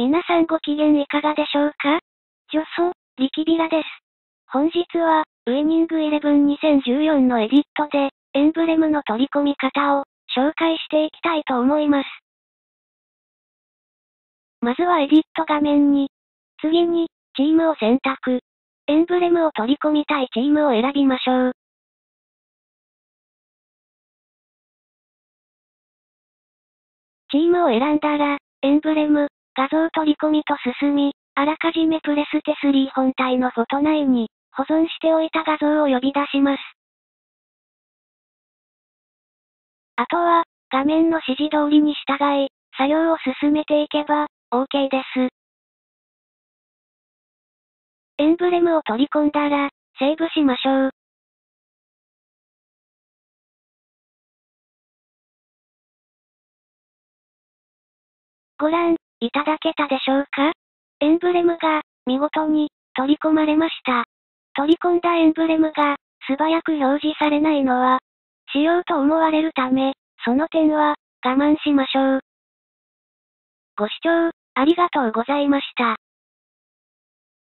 皆さんご機嫌いかがでしょうか？女装、力ビラです。本日は、ウイニングイレブン2014のエディットで、エンブレムの取り込み方を、紹介していきたいと思います。まずはエディット画面に、次に、チームを選択。エンブレムを取り込みたいチームを選びましょう。チームを選んだら、エンブレム、画像取り込みと進み、あらかじめプレステ3本体のフォト内に、保存しておいた画像を呼び出します。あとは、画面の指示通りに従い、作業を進めていけば、OK です。エンブレムを取り込んだら、セーブしましょう。ご覧、いただけたでしょうか？エンブレムが、見事に、取り込まれました。取り込んだエンブレムが、素早く表示されないのは、しようと思われるため、その点は、我慢しましょう。ご視聴、ありがとうございました。